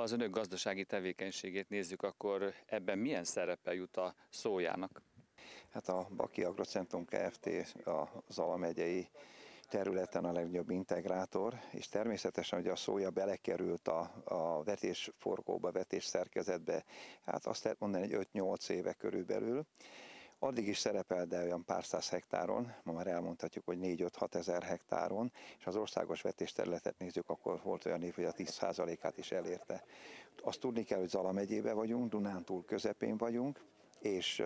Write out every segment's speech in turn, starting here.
Ha az önök gazdasági tevékenységét nézzük, akkor ebben milyen szerepe jut a szójának? Hát a Baki Agrocentrum Kft. a Zala megyei területen a legnagyobb integrátor, és természetesen, hogy a szója belekerült a, a vetésforgóba, vetés szerkezetbe, hát azt lehet mondani, hogy 5-8 éve körülbelül. Addig is szerepel, de olyan pár száz hektáron, ma már elmondhatjuk, hogy 4-5-6 ezer hektáron, és az országos vetésterületet nézzük, akkor volt olyan év, hogy a 10%-át is elérte. Azt tudni kell, hogy Zala megyébe vagyunk, Dunántúl közepén vagyunk, és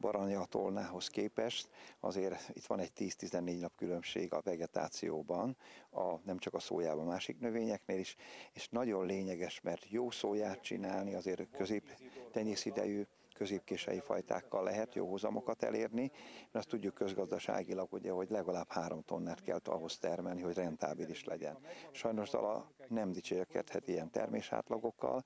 Baranyatolnához képest azért itt van egy 10-14 nap különbség a vegetációban, a, nem csak a szójában, másik növényeknél is, és nagyon lényeges, mert jó szóját csinálni azért közép tenyészidejű középkései fajtákkal lehet jó hozamokat elérni, mert azt tudjuk közgazdaságilag, ugye, hogy legalább három tonnát kell ahhoz termelni, hogy rentábilis legyen. Sajnos Dala nem dicsérkedhet ilyen termésátlagokkal,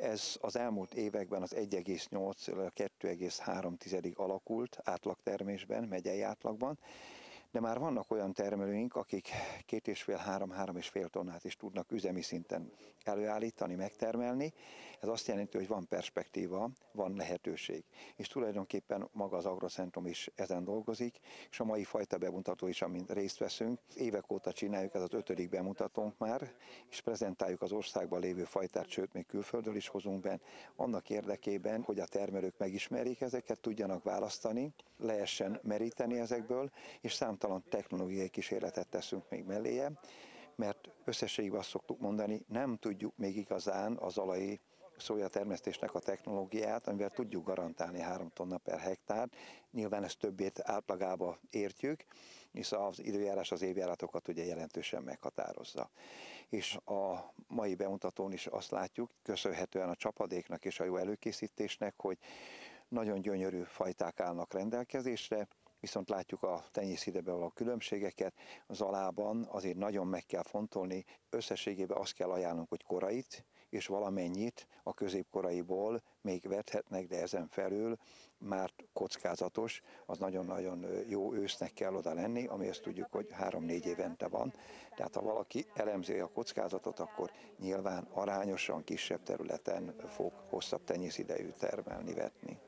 ez az elmúlt években az 1,8-2,3 alakult átlagtermésben, megyei átlagban, de már vannak olyan termelőink, akik két és fél, három, három és fél tonnát is tudnak üzemi szinten előállítani, megtermelni. Ez azt jelenti, hogy van perspektíva, van lehetőség. És tulajdonképpen maga az Agrocentrum is ezen dolgozik, és a mai fajta bemutató is, amint részt veszünk. Évek óta csináljuk, ez az ötödik bemutatónk már, és prezentáljuk az országban lévő fajtát, sőt, még külföldről is hozunk be, annak érdekében, hogy a termelők megismerjék ezeket, tudjanak választani, lehessen meríteni ezekből, és számtalan számtalan technológiai kísérletet teszünk még melléje, mert összességében azt szoktuk mondani, nem tudjuk még igazán az alai szójatermesztésnek a technológiát, amivel tudjuk garantálni 3 tonna per hektár. Nyilván ezt többét átlagába értjük, hisz az időjárás az évjáratokat ugye jelentősen meghatározza. És a mai bemutatón is azt látjuk, köszönhetően a csapadéknak és a jó előkészítésnek, hogy nagyon gyönyörű fajták állnak rendelkezésre, viszont látjuk a tenyészidebe való különbségeket. Az alában azért nagyon meg kell fontolni, összességében azt kell ajánlnunk, hogy korait, és valamennyit a középkoraiból még vethetnek, de ezen felül már kockázatos, az nagyon-nagyon jó ősznek kell oda lenni, ami ezt tudjuk, hogy három-négy évente van. Tehát ha valaki elemzi a kockázatot, akkor nyilván arányosan kisebb területen fog hosszabb tenyészidejű termelni, vetni.